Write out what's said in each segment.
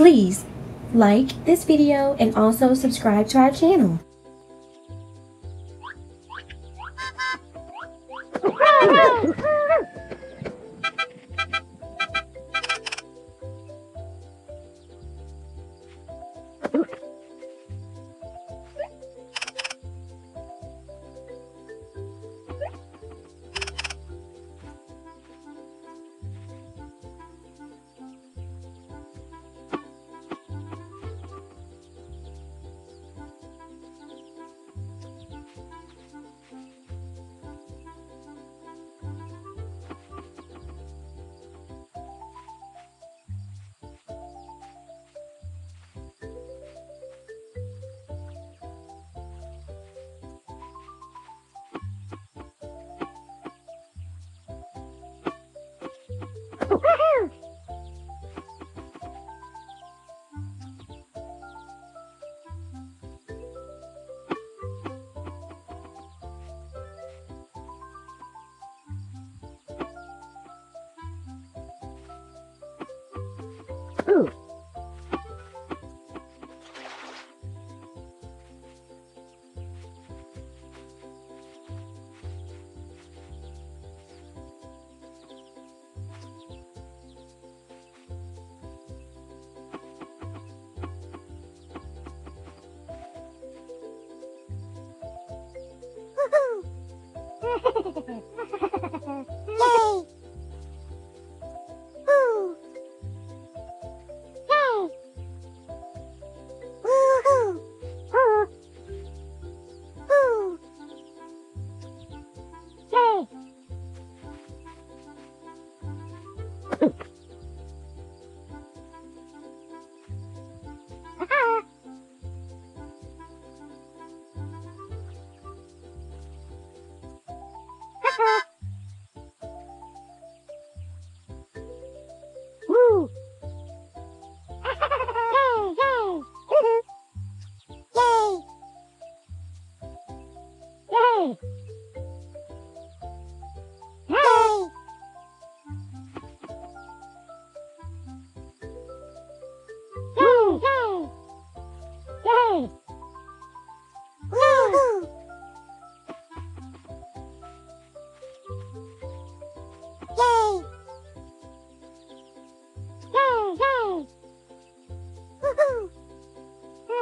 Please like this video and also subscribe to our channel. Ooh.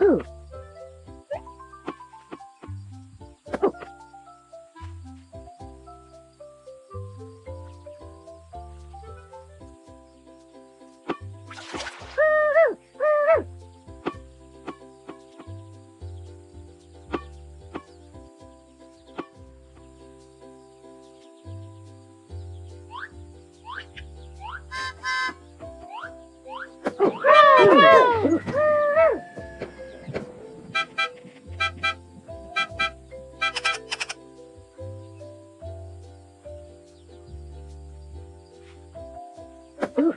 Ooh, Ooh,